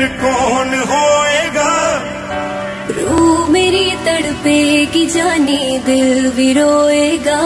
फिर कौन होएगा? रू मेरी तड़पे की जाने दिल भी रोएगा।